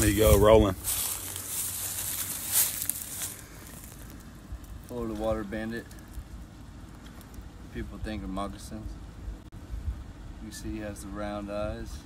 There you go, rolling. Florida water bandit. People think of moccasins. You see he has the round eyes.